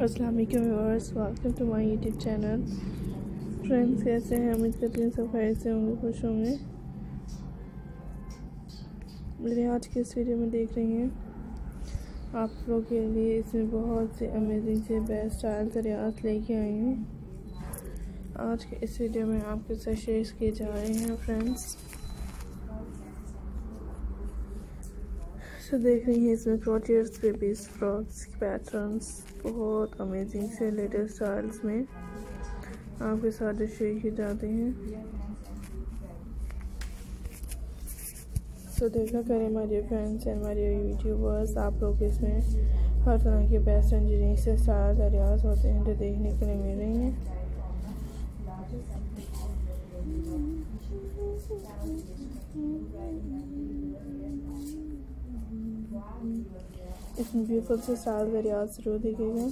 السلام علیکم viewers welcome to my YouTube channel. Friends کیسے ہیں؟ امید کرتی ہیں سب خیر سے ہوں گے، خوش ہوں گے۔ میرے آج کے اس ویڈیو میں دیکھ رہی ہیں آپ لوگ کے لیے اس میں بہت سے امیزنگ سے بیسٹ اسٹائل ریاض لے کے آئی ہیں۔ آج کے اس ویڈیو میں آپ کے ساتھ شیئر کیے جا رہے ہیں فرینڈس سے دیکھ رہی ہیں اس میں کروچیئرس بیبیز فراکس پیٹرنس بہت امیزنگ سے لیٹسٹ سٹائلز میں آپ کے ساتھ شیئر کی جاتے ہیں سو دیکھا کریں ہمارے فرینڈس اینڈ ہمارے یوٹیوبرس آپ لوگ اس میں ہر طرح کے بیسٹ انجینئرنگ سے سارا دریاز ہوتے ہیں جو دیکھنے کے لیے مل رہی ہیں Thank you. اس میں بیوٹیفل سے سال ریاض ضرور دیکھے گا۔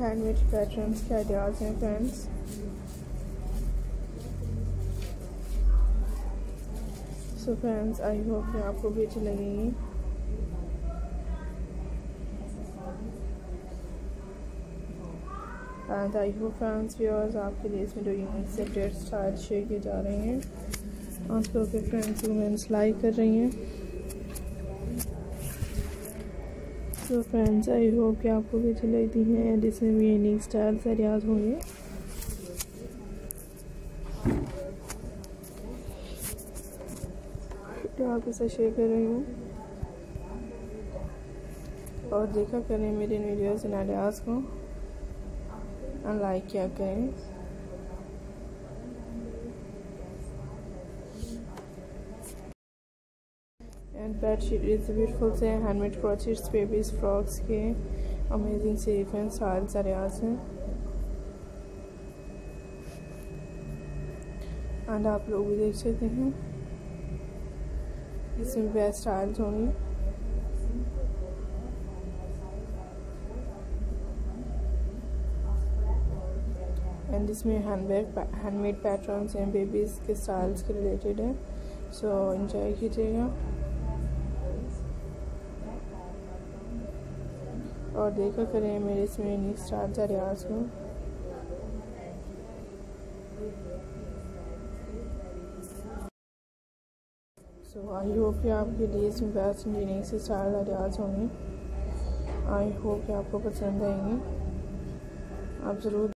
ہینڈ میڈ پیٹرنس کے آئیڈیاز ہیں friends so friends I hope کہ آپ کو بھی اچھی لگیں گی and I hope friends viewers آپ کے لیے اس میں جو یونیک سیپریٹ اسٹائل شیئر کیے جا رہے ہیں۔ آپ لوگ کے فرینڈس وومنس لائک کر رہی ہیں۔ سو فرینڈس آئی ہوپ کہ آپ کو بھی اچھی لگتی ہیں۔ جس میں بھی یونیک اسٹائل سے ریاض ہوں گے۔ آپ کے ساتھ شیئر کر رہی ہوں۔ اور دیکھا کریں میرے ویڈیوز آئیڈیاز کو۔ لائک کیا کریں۔ And bed sheet is beautiful سے hand made crochets babies frocks کے امیزنگ سے ڈیفرنٹ سارے ریاض ہیں۔ اینڈ آپ لوگ بھی دیکھ سکتے ہیں۔ اس میں بیسٹ اسٹائلز ہوں گی اینڈ اس میں hand bag hand made patterns ہیں بیبیز کے اسٹائلس کے ریلیٹڈ ہیں سو انجوائے کیجیے گا اور دیکھا کریں میرے اس میں نیک اسٹائل کا ریاض ہوں سو آئی ہوپ کہ آپ کے لیے اس میں بیسٹ انجینئرنگ سے سارا ریاض ہوں گے آئی ہوپ کہ آپ کو پسند آئیں گے آپ ضرور